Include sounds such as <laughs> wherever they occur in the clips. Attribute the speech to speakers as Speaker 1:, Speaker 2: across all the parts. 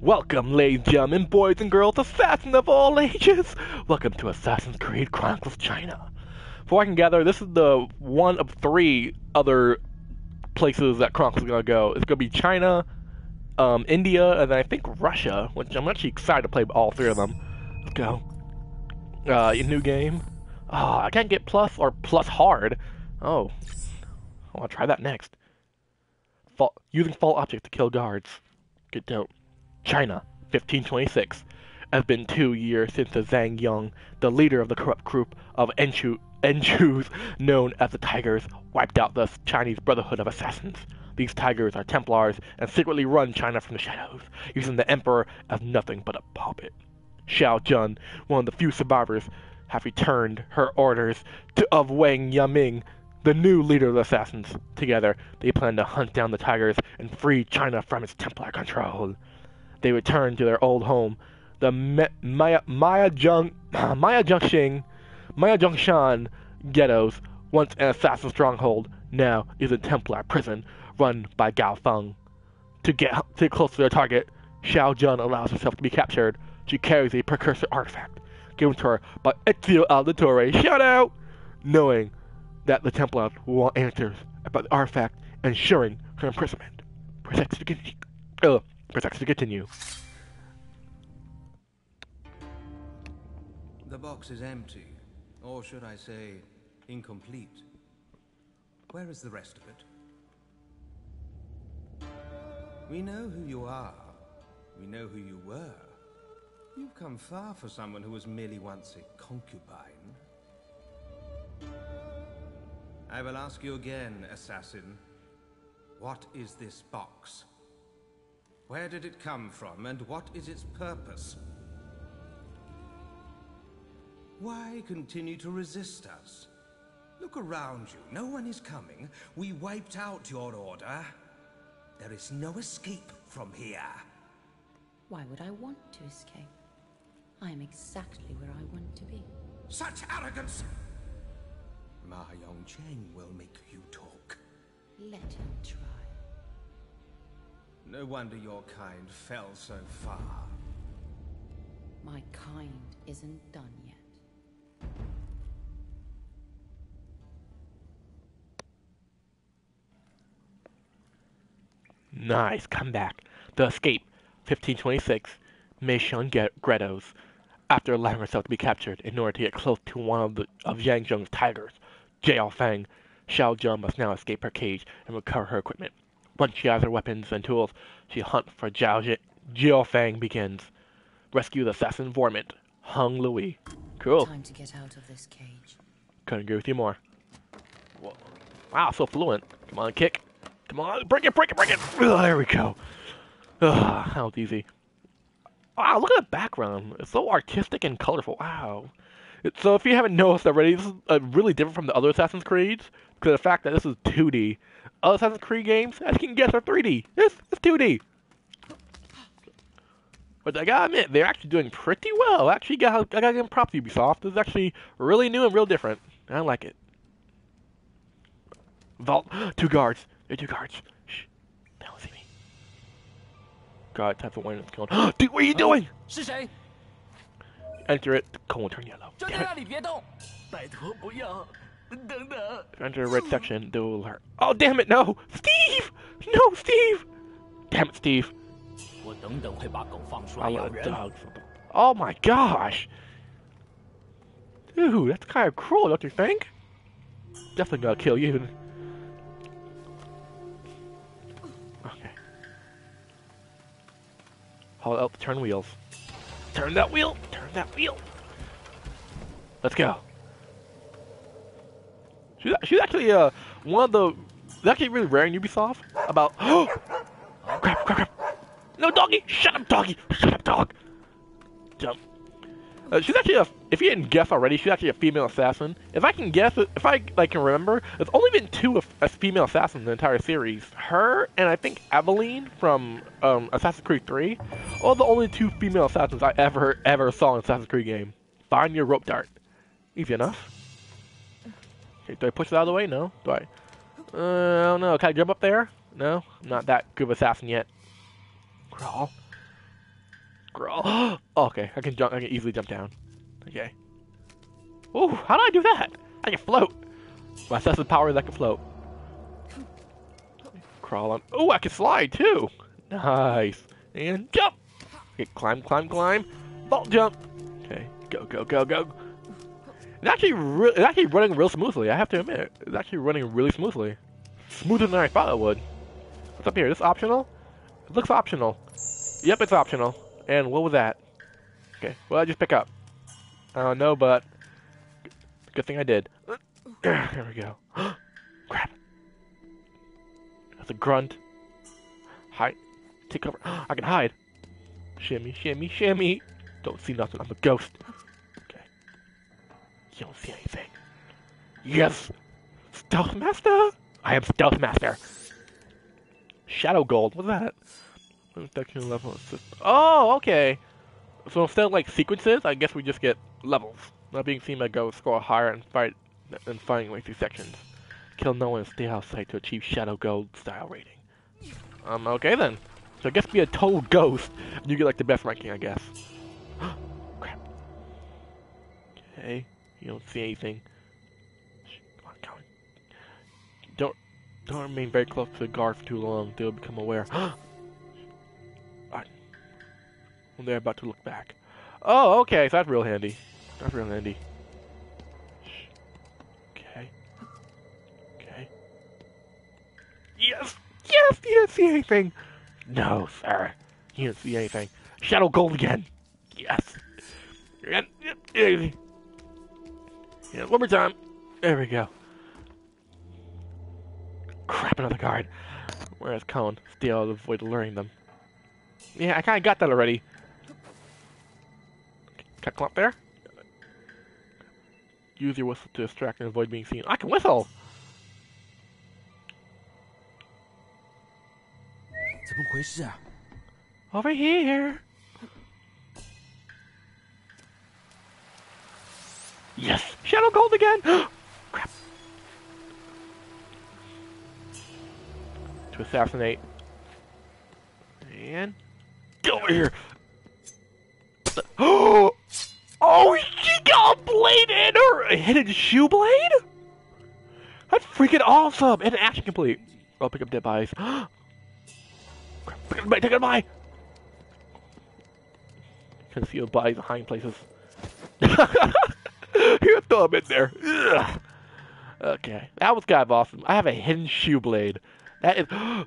Speaker 1: Welcome, ladies and gentlemen, boys and girls, assassins of all ages! Welcome to Assassin's Creed Chronicles China. For I can gather, this is the one of three other places that Chronicles is gonna go. It's gonna be China, um, India, and I think Russia, which I'm actually excited to play all three of them. Let's go. Uh, new game. Oh, I can't get plus or plus hard. Oh, I want to try that next. Fall, using fall objects to kill guards. Good note. China, 1526. Has been two years since the Zhang Yong, the leader of the corrupt group of Enchu, Enchus known as the Tigers, wiped out the Chinese Brotherhood of Assassins. These Tigers are Templars and secretly run China from the shadows, using the Emperor as nothing but a puppet. Shao Jun, one of the few survivors, have returned her orders to, of Wang Yangming, the new leader of the assassins. Together, they plan to hunt down the Tigers and free China from its Templar control they return to their old home, the Maya Maya Jung <clears throat> Maya Junction Maya Junction ghettos, once an assassin stronghold, now is a Templar prison run by Gao Feng. To get to close to their target, Shao Jun allows herself to be captured. She carries a precursor artifact given to her by Ezio Auditore. Shout out! Knowing that the Templars will want answers about the artifact, ensuring her imprisonment. Protects to protects to continue.
Speaker 2: The box is empty, or should I say, incomplete. Where is the rest of it? We know who you are. We know who you were. You've come far for someone who was merely once a concubine. I will ask you again, assassin. What is this box? Where did it come from, and what is its purpose? Why continue to resist us? Look around you. No one is coming. We wiped out your order. There is no escape from here.
Speaker 3: Why would I want to escape? I am exactly where I want to be.
Speaker 2: Such arrogance! Ma Yongcheng will make you talk.
Speaker 3: Let him try.
Speaker 2: No wonder your kind fell so far.
Speaker 3: My kind isn't done yet.
Speaker 1: Nice comeback. The escape, 1526, Meishan Gretos, after allowing herself to be captured in order to get close to one of, the, of Yang Zheng's tigers, Jiao Feng. Shao Jun must now escape her cage and recover her equipment. Once she has her weapons and tools, she hunts for Jiao Feng begins. Rescue the assassin Vormint, Hung Louis. Cool.
Speaker 3: Time to get out of this cage.
Speaker 1: Couldn't agree with you more. Whoa. Wow, so fluent. Come on, kick. Come on, break it, break it, break it. Ugh, there we go. Ugh, that was easy. Wow, look at the background. It's so artistic and colorful. Wow. So if you haven't noticed already, this is uh, really different from the other Assassin's Creeds because the fact that this is 2D. Other Assassin's Creed games, as you can guess, are 3D. This is 2D. But I gotta admit, they're actually doing pretty well. Actually, got, I gotta give them props to Ubisoft. This is actually really new and real different. I like it. Vault. <gasps> Two guards. There are two guards. Shh. They don't see me. God, type of wind is going. <gasps> Dude, what are you doing? Enter it. The cone will turn yellow. Enter a red section. They will hurt. Oh, damn it, no! Steve! No, Steve! Damn it, Steve. I let dogs. Oh my gosh! Dude, that's kind of cruel, don't you think? Definitely gonna kill you. Okay. Hold up, turn wheels. Turn that wheel! Turn that wheel! Let's go. She's, she's actually uh, one of the. It's actually really rare in Ubisoft. About. <gasps> Oh! crap, crap, crap. No, doggy! Shut up, doggy! Shut up, dog! Jump. Uh, she's actually a. If you didn't guess already, she's actually a female assassin. If I can guess, if I like can remember, there's only been two as female assassins in the entire series. Her and I think Aveline from um, Assassin's Creed 3 are the only two female assassins I ever ever saw in Assassin's Creed game. Find your rope dart. Easy enough. Okay, do I push it out of the way? No. Do I? Uh, I don't know. Can I jump up there? No. I'm not that good of assassin yet. Crawl. Crawl. <gasps> Oh, okay, I can jump. I can easily jump down. Okay. Ooh, how do I do that? I can float. My of power is I can float. Crawl on. Oh, I can slide too. Nice. And jump. Okay, climb, climb, climb. Vault jump. Okay, go, go, go, go. It's actually, it's actually running real smoothly. I have to admit, it's actually running really smoothly. Smoother than I thought it would. What's up here? Is this optional? It looks optional. Yep, it's optional. And what was that? Okay, well, I just pick up. I don't know, but good thing I did. <clears throat> There we go. <gasps> Crap. That's a grunt. Hide. Take cover. <gasps> I can hide. Shimmy, shimmy, shimmy. Don't see nothing. I'm a ghost. You don't see anything. Yes! Stealth Master! I am Stealth Master! Shadow Gold. What's that? Infection level assist. Oh, okay. So instead of like sequences, I guess we just get levels. Not being seen by ghosts, score higher and fight and fighting lengthy sections. Kill no one and stay out of sight to achieve Shadow Gold style rating. Um, okay then. So I guess be a total ghost, and you get like the best ranking, I guess. <gasps> Crap. Okay, you don't see anything. Don't don't remain very close to the guard for too long. They'll become aware. <gasps> When they're about to look back. Oh, okay, so that's real handy. That's real handy. Okay. Okay. Yes! Yes! You didn't see anything! No, sir. You didn't see anything. Shadow Gold again! Yes! Yeah, one more time. There we go. Crap, another card. Where's Colin? Steal to avoid luring them. Yeah, I kinda got that already. Can I come there? Use your whistle to distract and avoid being seen. I can whistle! Over here! Shadow Gold again! <gasps> Crap. To assassinate. And... Get over here! Oh! <gasps> Oh, she got a blade in her! A hidden shoe blade? That's freaking awesome! And action complete. I'll pick up dead bodies. <gasps> Pick up, take it by! Concealed bodies hiding places. <laughs> Here, throw them in there. Ugh. Okay, that was kind of awesome. I have a hidden shoe blade. That is <gasps>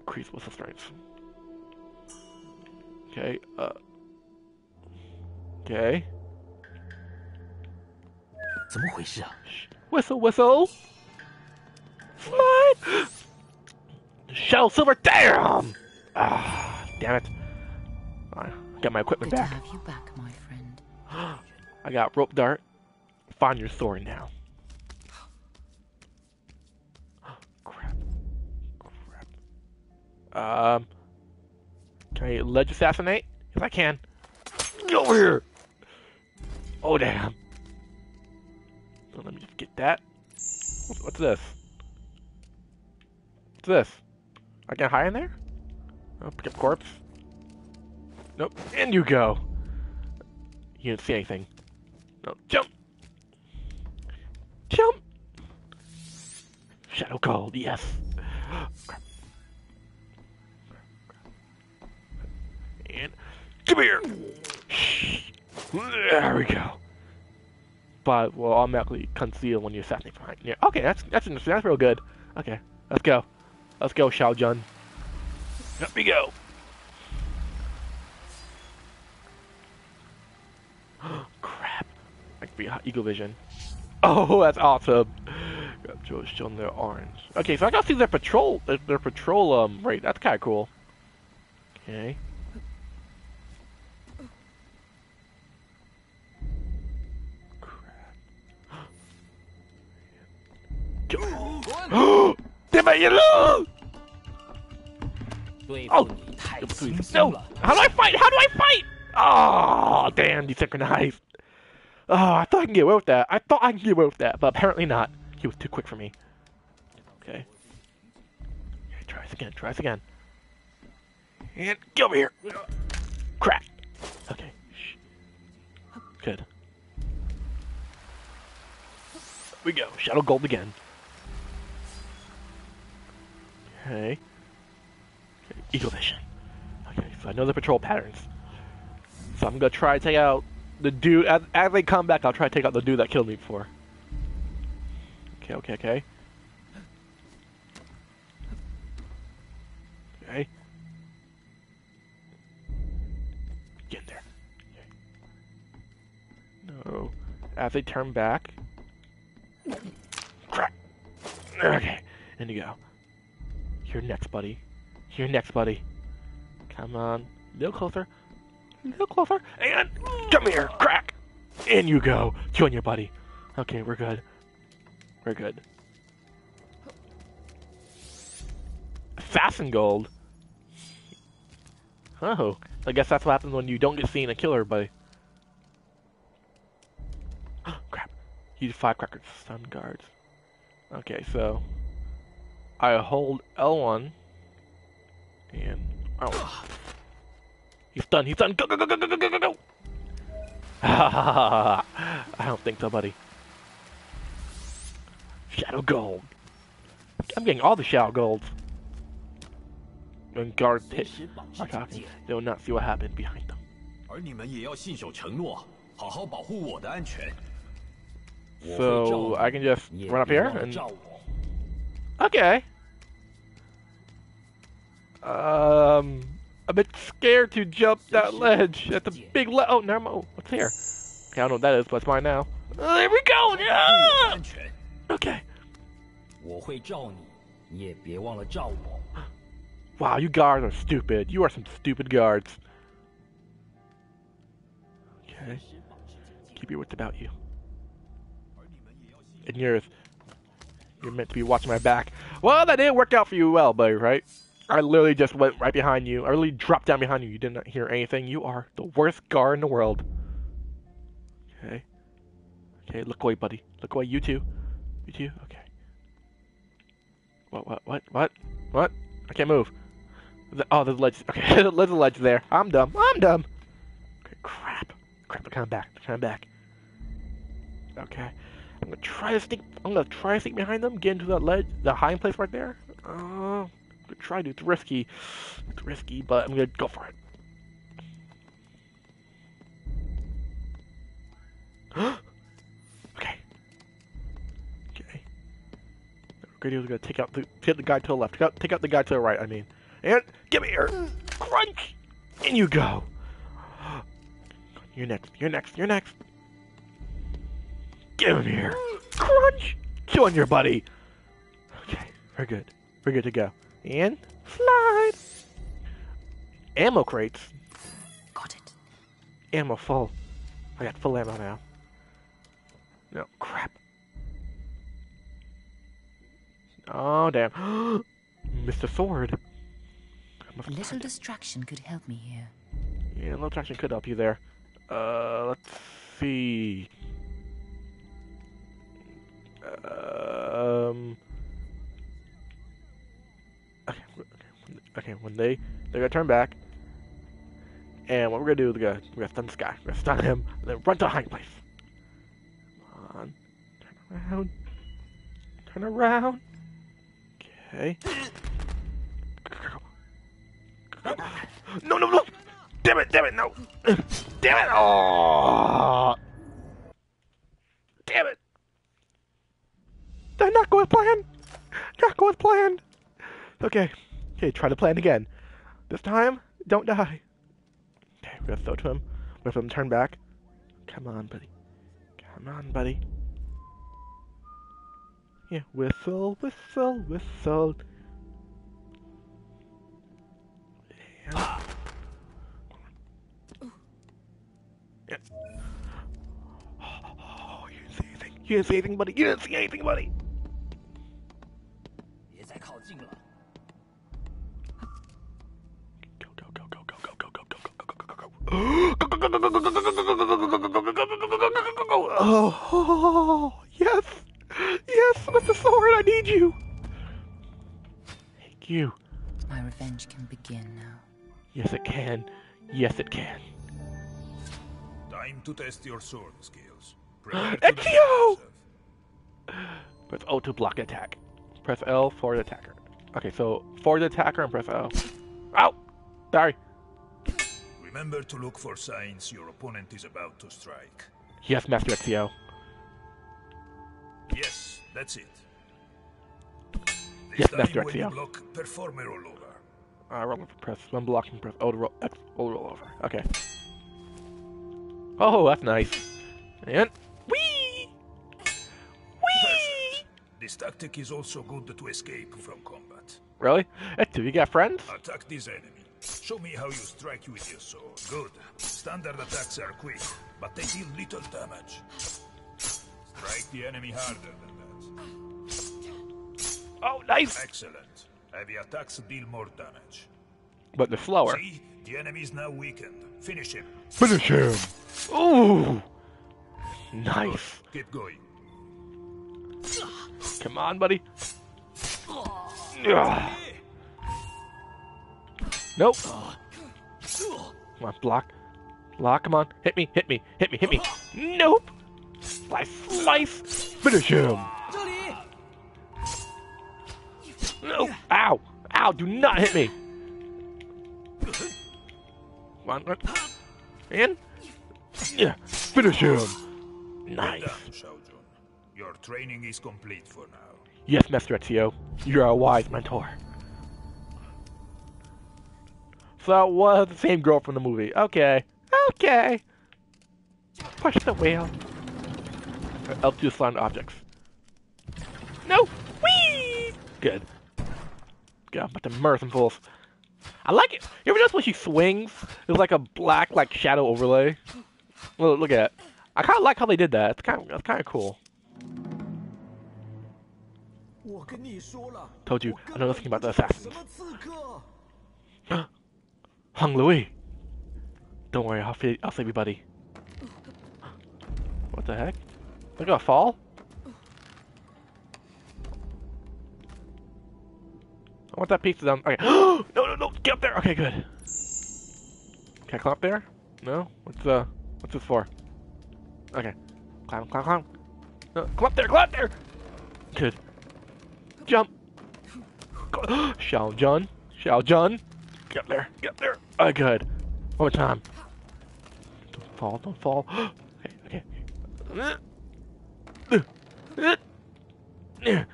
Speaker 1: increase whistle strength. Okay, uh, okay.
Speaker 4: 怎么回事啊？
Speaker 1: Whistle, whistle. Slide. Shell silver. Damn. Ah, damn it. I got my equipment
Speaker 3: Good to
Speaker 1: back.
Speaker 3: have you back, my friend. <gasps>
Speaker 1: I got rope dart. Find your sword now. <gasps> Crap. Crap. Um. Can I ledge assassinate? If I can. Get over here! Oh, damn. So let me just get that. What's, this? What's this? I can hide in there? Oh, pick up corpse. Nope. In you go. You didn't see anything. No, jump! Jump! Shadow Gold, yes. And come here! There we go. But will automatically conceal when you're assassinate behind. Yeah. Okay, that's that's interesting. That's real good. Okay, let's go. Let's go, Shao Jun. Up we go. <gasps> Crap. I can be Eagle Vision. Oh, <laughs> that's awesome. Got George John their orange. Okay, so I got to see their patrol their, their patrol um rate. That's kinda cool. Okay. Crap. <gasps> Damn it, you
Speaker 4: lose!
Speaker 1: Oh! No! How do I fight? How do I fight? Oh, damn, you took knife. Oh, I thought I can get away with that. I thought I can get away with that, but apparently not. He was too quick for me. Okay. Okay, try this again, try this again. And get over here. Crack. Okay. Good. we go. Shadow Gold again. Okay. okay. Eagle Vision. Okay, so I know the patrol patterns. So I'm gonna try to take out the dude as, as they come back. I'll try to take out the dude that killed me before. Okay, okay, okay. Okay. Get in there. Okay. No. As they turn back. Crap. Okay. In you go. You're next, buddy. You're next, buddy. Come on. A little closer. A little closer. And come here. Crack. In you go. Join your buddy. Okay, we're good. We're good. Fasten gold. Oh, I guess that's what happens when you don't get seen and kill everybody. <gasps> Oh, crap. Use five crackers, stun guards. Okay, so I hold L1 and oh, <gasps> he's done. He's done. Go go go go go go go go. I <laughs> don't think so, buddy. Shadow gold. I'm getting all the shadow golds. When guards hit are talking, they will not see what happened behind them.
Speaker 4: 而你们也要信守承诺，好好保护我的安全。
Speaker 1: So I can just
Speaker 4: 你也
Speaker 1: run up
Speaker 4: 别
Speaker 1: here
Speaker 4: 忘了
Speaker 1: and
Speaker 4: 照我。
Speaker 1: okay. Um, a bit scared to jump that ledge. That's a big le- Oh, never mind. Oh, What's here? Okay, I don't know what that is, but it's mine now. There we go! Yeah! Okay. Wow, you guards are stupid. You are some stupid guards. Okay. Keep your wits about you. And yours. You're meant to be watching my back. Well, that didn't work out for you well, buddy, right? I literally just went right behind you. I literally dropped down behind you. You did not hear anything. You are the worst guard in the world. Okay. Okay, look away, buddy. Look away. You too. You too. Okay. What? What? What? What? What? I can't move. The, oh, there's a ledge. <laughs> Okay, there's a ledge there. I'm dumb. I'm dumb. Okay, crap. Crap, they're coming back. They're coming back. Okay. I'm gonna try to sneak. I'm gonna try to sneak behind them, get into that ledge, the hiding place right there. Uh, try to. It's risky. It's risky, but I'm gonna go for it. <gasps> okay. Okay. Radio's gonna take out the take the guy to the left. Take out, take out the guy to the right. I mean, and give me here. Crunch. In you go. <gasps> You're next. You're next. You're next. Give him here. Crunch. Join your buddy. Okay, we're good. We're good to go. And slide. Ammo crates.
Speaker 3: Got it.
Speaker 1: Ammo full. I got full ammo now. No, crap. Oh, damn. <gasps> Mr. Sword.
Speaker 3: A little distraction could help me here.
Speaker 1: Yeah, a little distraction could help you there. Uh, let's see. Okay. When they they're gonna turn back, and what we're gonna do is we're gonna we're gonna stun this guy. We're gonna stun him, and then run to the hiding place. Come on, turn around, turn around. Okay. No, no, no! Damn it! Damn it! No! Damn it! Oh! Damn it! Did not go as planned. Not go as planned. Okay. Okay. Try to plan again. This time, don't die. Okay, we're gonna throw to him. Wait for him turn back. Come on, buddy. Come on, buddy. Yeah. Whistle, whistle, whistle. Yeah. Oh, you didn't see anything. You didn't see anything, buddy. You didn't see anything, buddy. Oh, yes, yes, Mr. Sword, I need you. Thank you.
Speaker 3: My revenge can begin now.
Speaker 1: Yes, it can. Yes, it can.
Speaker 5: Time to test your sword skills. Prepare to <gasps> defend
Speaker 1: Ezio! Press O to block attack. Press L for the attacker. Okay, so for the attacker and press O. Ow! Sorry.
Speaker 5: Remember to look for signs your opponent is about to strike.
Speaker 1: Yes, Master Ezio.
Speaker 5: Yes, that's it. This
Speaker 1: Yes, Master Ezio.
Speaker 5: block, perform a rollover.
Speaker 1: Uh, roll over, press one block and press O to roll, X, roll over. Okay. Oh, that's nice. And whee! Whee!
Speaker 5: This tactic is also good to escape from combat.
Speaker 1: Really? Ezio, you got friends?
Speaker 5: Attack this enemy. Show me how you strike with your sword. Good. Standard attacks are quick, but they deal little damage. Strike the enemy harder than that.
Speaker 1: Oh, nice!
Speaker 5: Excellent. Heavy attacks deal more damage.
Speaker 1: But the flower.
Speaker 5: See? The enemy is now weakened. Finish him.
Speaker 1: Finish him! Ooh! Nice.
Speaker 5: Keep going.
Speaker 1: Come on, buddy. Ugh. Nope. Come on, block. Block, come on. Hit me, hit me, hit me, hit me. Nope. Slice, slice. Finish him. No. Ow. Ow, do not hit me. Come on, run. In. Yeah. Finish him. Nice.
Speaker 5: Your training is complete for now.
Speaker 1: Yes, Master Ezio. You're a wise mentor. So it was the same girl from the movie. Okay. Okay. Push the wheel. Up to slime objects. No! Whee! Good. Got I'm about to murder some fools. I like it. You ever notice when she swings? There's like a black like shadow overlay. Look, look at it. I kind of like how they did that. It's kind of, it's kind of cool. Told you, I know nothing about the
Speaker 6: assassin. <gasps> <gasps>
Speaker 1: Hung Louis. Don't worry, I'll, fi- I'll save you, buddy. What the heck? Look at a fall? I want that pizza down. Okay. <gasps> no, no, no! Get up there! Okay, good. Can I climb up there? No? What's, uh, what's this for? Okay. Climb, climb, climb. No, come up there, climb up there! Good. Jump! <gasps> Shao Jun. Shao Jun. Get up there. Get up there. Oh, good. One more time. Don't fall. Don't fall. <gasps> okay. Okay. <sighs>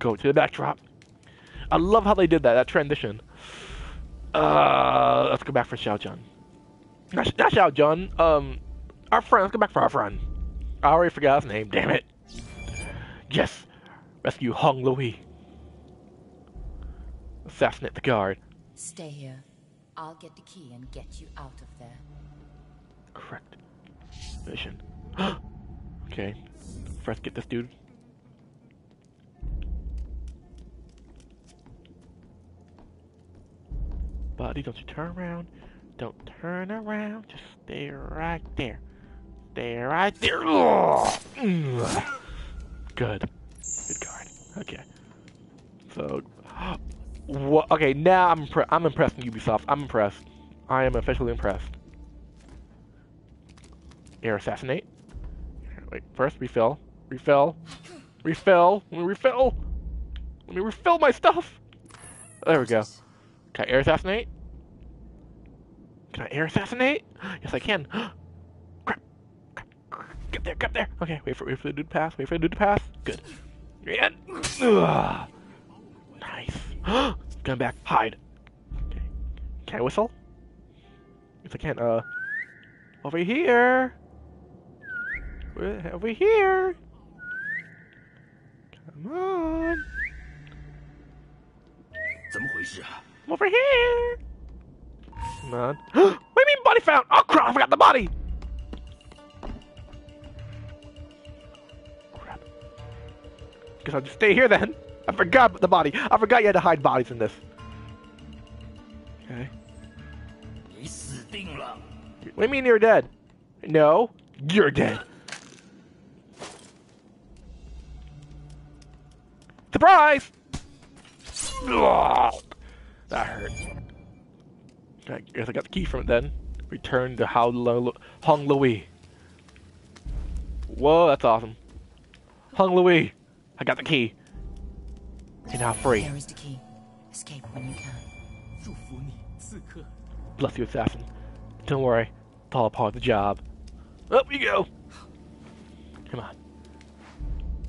Speaker 1: Go to the backdrop. I love how they did that. That transition. Uh, let's go back for Shao Jun. Not, Shao Jun. Um, our friend. Let's go back for our friend. I already forgot his name. Damn it. Yes. Rescue Hong Louis. Assassinate the guard.
Speaker 3: Stay here. I'll get the key and get you out of there.
Speaker 1: Correct. Mission. <gasps> okay. First, get this dude. Buddy, don't you turn around. Don't turn around. Just stay right there. Stay right there. Good. Good guard. Okay. So, what? Okay, now I'm impre- I'm impressed with Ubisoft. I'm impressed. I am officially impressed. Air assassinate. Wait, first refill, refill, refill, Let me refill. Let me refill my stuff. There we go. Can I air assassinate? Can I air assassinate? Yes, I can. <gasps> crap. Get there, get there. Okay, wait for wait for the dude to pass. Wait for the dude to pass. Good. And Ugh. <gasps> Come back. Hide. Okay. Can I whistle? If I can't, uh... Over here! Over here! Come on! I'm over here! Come on. what do you mean body found? Oh crap, I forgot the body! Crap. Guess I'll just stay here then. I forgot the body. I forgot you had to hide bodies in this. Okay. What do you mean you're dead? No, you're dead. Surprise! That hurt. I guess I got the key from it then. Return to how Hung Louis. Whoa, that's awesome. Hung Louis, I got the key. You're now free.
Speaker 3: There is the key. Escape when you can.
Speaker 1: Bless you, assassin. Don't worry, it's all part of the job. Up you go. Come on.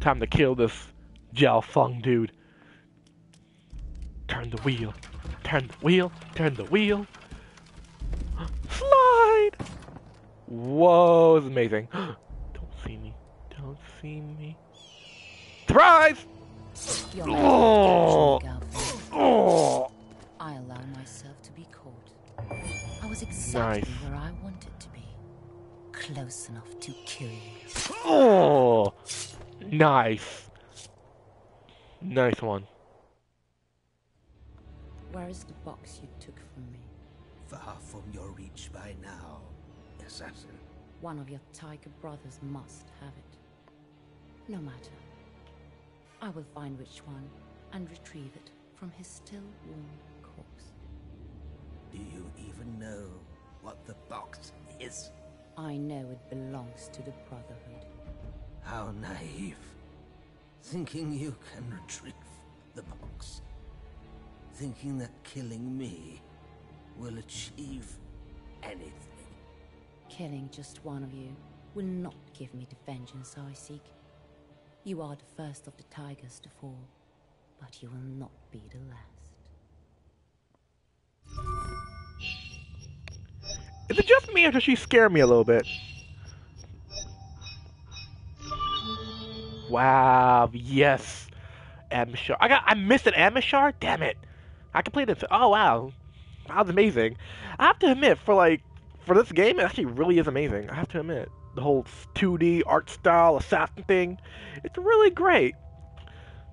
Speaker 1: Time to kill this Jiao Feng dude. Turn the wheel. Turn the wheel. Turn the wheel. <gasps> Slide! Whoa, it's amazing. <gasps> Don't see me. Don't see me. Surprise!
Speaker 3: You're
Speaker 1: Oh. Oh!
Speaker 3: I allow myself to be caught. I was exactly
Speaker 1: Nice.
Speaker 3: where I wanted to be. Close enough to kill you.
Speaker 1: Oh! Nice. Nice one.
Speaker 3: Where is the box you took from me?
Speaker 2: Far from your reach by now, assassin.
Speaker 3: One of your tiger brothers must have it. No matter. I will find which one and retrieve it from his still warm corpse.
Speaker 2: Do you even know what the box is?
Speaker 3: I know it belongs to the Brotherhood.
Speaker 2: How naive. Thinking you can retrieve the box. Thinking that killing me will achieve anything.
Speaker 3: Killing just one of you will not give me the vengeance I seek. You are the first of the tigers to fall, but you will not be the last.
Speaker 1: Is it just me or does she scare me a little bit? Wow, yes. Amishar. I got I missed an Amishar? Damn it. I completed it. Oh wow. That was amazing. I have to admit, for like for this game, it actually really is amazing. I have to admit. The whole 2D art style assassin thing. It's really great.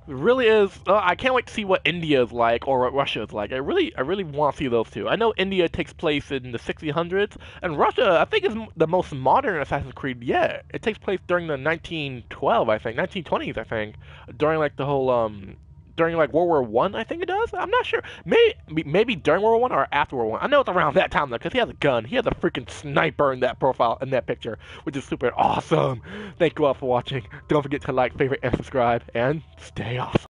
Speaker 1: It really is. Uh, I can't wait to see what India is like or what Russia is like. I really, I really want to see those two. I know India takes place in the 1600s, and Russia, I think, is the most modern Assassin's Creed yet. It takes place during the 1912, I think, 1920s, I think, during like the whole um, during like World War One, I, think it does. I'm not sure. Maybe, maybe during World War One or after World War One. I know it's around that time though, because he has a gun. He has a freaking sniper in that profile in that picture, which is super awesome. Thank you all for watching. Don't forget to like, favorite, and subscribe, and stay awesome.